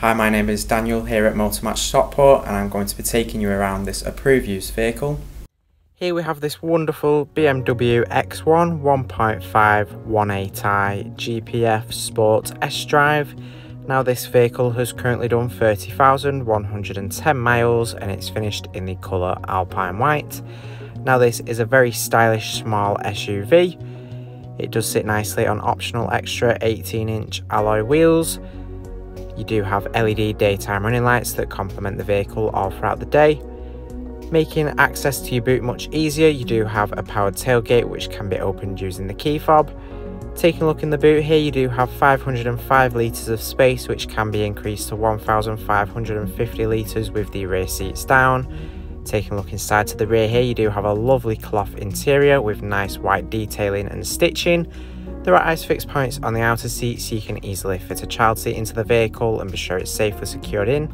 Hi, my name is Daniel here at Motormatch Stockport and I'm going to be taking you around this approved used vehicle. Here we have this wonderful BMW X1 1.5 1.8i GPF Sport S-Drive. Now this vehicle has currently done 30,110 miles and it's finished in the colour Alpine White. Now this is a very stylish small SUV. It does sit nicely on optional extra 18 inch alloy wheels you do have LED daytime running lights that complement the vehicle all throughout the day. Making access to your boot much easier, you do have a powered tailgate which can be opened using the key fob. Taking a look in the boot here, you do have 505 litres of space which can be increased to 1550 litres with the rear seats down. Taking a look inside to the rear here, you do have a lovely cloth interior with nice white detailing and stitching. There are ISOFIX points on the outer seat so you can easily fit a child seat into the vehicle and be sure it's safely secured in.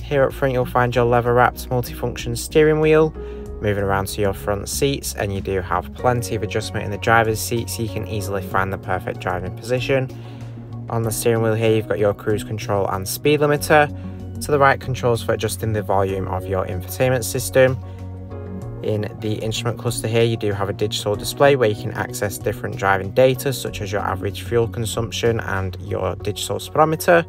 Here up front you'll find your leather wrapped multifunction steering wheel moving around to your front seats and you do have plenty of adjustment in the driver's seat so you can easily find the perfect driving position. On the steering wheel here you've got your cruise control and speed limiter. To the right controls for adjusting the volume of your infotainment system in the instrument cluster here, you do have a digital display where you can access different driving data, such as your average fuel consumption and your digital speedometer.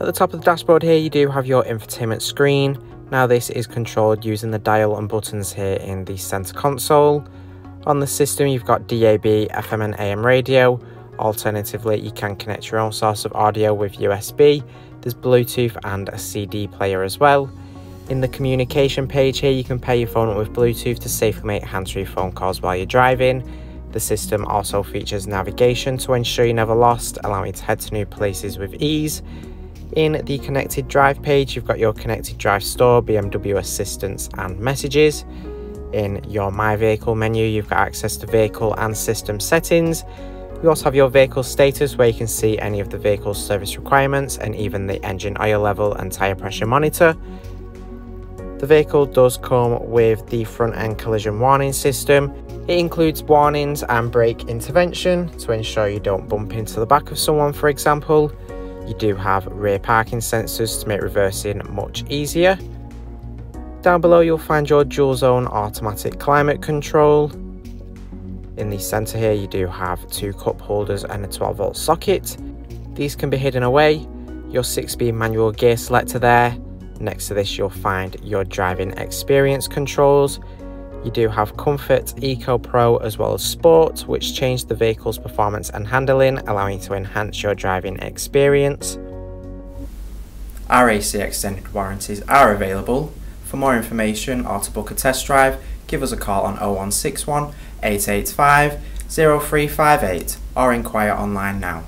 At the top of the dashboard here, you do have your infotainment screen. Now this is controlled using the dial and buttons here in the center console. On the system, you've got DAB, FM and AM radio. Alternatively, you can connect your own source of audio with USB. There's Bluetooth and a CD player as well. In the communication page here, you can pair your phone up with Bluetooth to safely make hands-free phone calls while you're driving. The system also features navigation to ensure you're never lost, allowing you to head to new places with ease. In the connected drive page, you've got your connected drive store, BMW assistance and messages. In your My Vehicle menu, you've got access to vehicle and system settings. You also have your vehicle status where you can see any of the vehicle's service requirements and even the engine oil level and tyre pressure monitor. The vehicle does come with the front end collision warning system. It includes warnings and brake intervention to ensure you don't bump into the back of someone for example. You do have rear parking sensors to make reversing much easier. Down below you'll find your dual zone automatic climate control. In the centre here you do have two cup holders and a 12 volt socket. These can be hidden away. Your 6 speed manual gear selector there Next to this, you'll find your driving experience controls. You do have Comfort, Eco Pro, as well as Sport, which change the vehicle's performance and handling, allowing to enhance your driving experience. RAC extended warranties are available. For more information or to book a test drive, give us a call on 0161 885 0358 or inquire online now.